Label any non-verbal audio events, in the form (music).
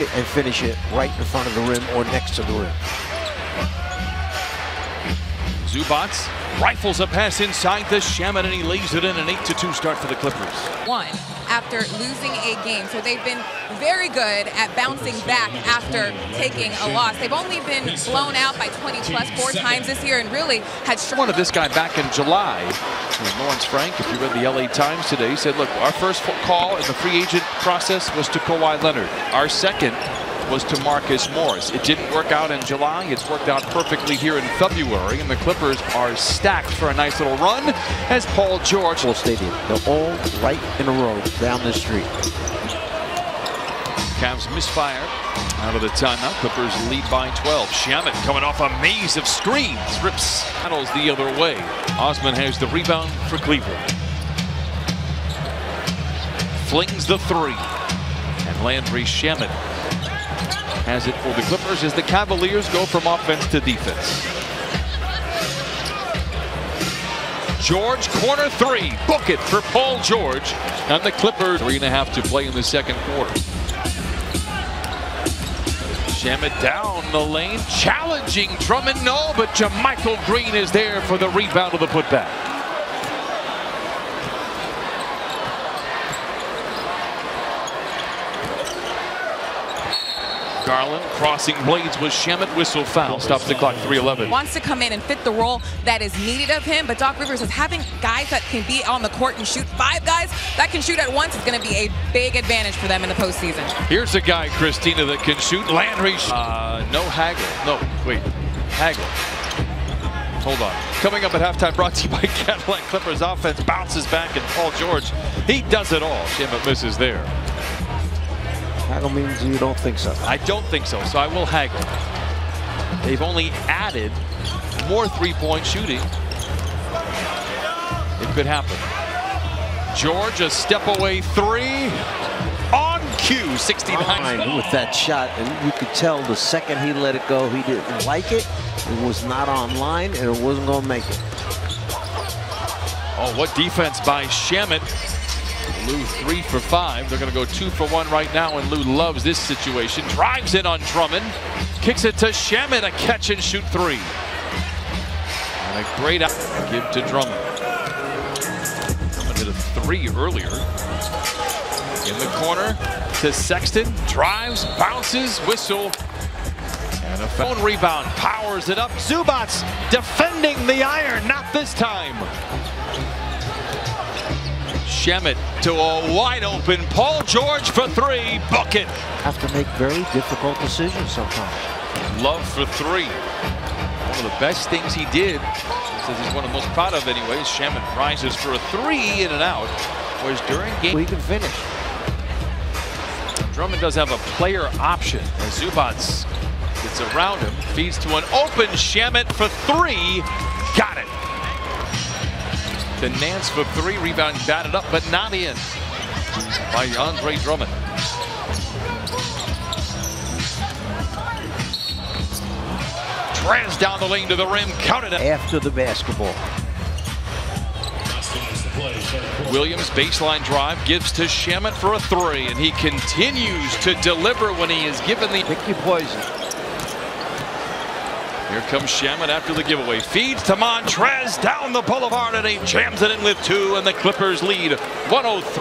and finish it right in front of the rim or next to the rim. Zubac rifles a pass inside the Shamet and he lays it in an 8-2 start for the Clippers. One after losing a game. So they've been very good at bouncing back after taking a loss. They've only been blown out by 20 plus four times this year and really had wanted this guy back in July. And Lawrence Frank, if you read the LA Times today, said, look, our first call in the free agent process was to Kawhi Leonard. Our second was to Marcus Morris. It didn't work out in July. It's worked out perfectly here in February, and the Clippers are stacked for a nice little run as Paul George. Full stadium. They're all right in a row down the street. Cavs misfire out of the timeout. Clippers lead by 12. Shamet coming off a maze of screens. Rips paddles the other way. Osman has the rebound for Cleveland. Flings the three. And Landry Shamet has it for the Clippers as the Cavaliers go from offense to defense. George, corner three. Book it for Paul George. And the Clippers, three and a half to play in the second quarter. Jam it down the lane, challenging Drummond. No, but JaMychal Green is there for the rebound of the putback. Garland crossing blades with Shamet whistle foul. Stops the clock 3-11. Wants to come in and fit the role that is needed of him, but Doc Rivers is having guys that can be on the court and shoot. Five guys that can shoot at once is going to be a big advantage for them in the postseason. Here's a guy, Christina, that can shoot. Landry. Uh, no Hagel. No, wait. Hagel. Hold on. Coming up at halftime, brought to you by (laughs) Cadillac Clippers. Offense bounces back, and Paul George, he does it all. Shamet misses there. Hagel means you don't think so. I don't think so, so I will haggle. They've only added more three-point shooting. It could happen. George, a step away three. On cue, 69. With that shot, and you could tell the second he let it go, he didn't like it. It was not online, and it wasn't going to make it. Oh, what defense by Shamet. Lou three for five. They're going to go two for one right now, and Lou loves this situation. Drives in on Drummond. Kicks it to Shamet. A catch and shoot three. And a great out. Give to Drummond. Drummond hit a three earlier. In the corner to Sexton. Drives, bounces, whistle. And a phone rebound. Powers it up. Zubac defending the iron. Not this time. Shamet to a wide open Paul George for three. Bucket. Have to make very difficult decisions sometimes. Love for three. One of the best things he did, says he's one of the most proud of anyways. Shamet rises for a three in and out. Was during game. We can finish. Drummond does have a player option as Zubac gets around him, feeds to an open Shamet for three. Got it to Nance for three. Rebound batted up, but not in by Andre Drummond. Trans down the lane to the rim, counted it. After the basketball. Williams baseline drive gives to Shamet for a three, and he continues to deliver when he is given the. Pick your poison. Here comes Shamet after the giveaway. Feeds to Montrez down the boulevard and he jams it in with two and the Clippers lead 103.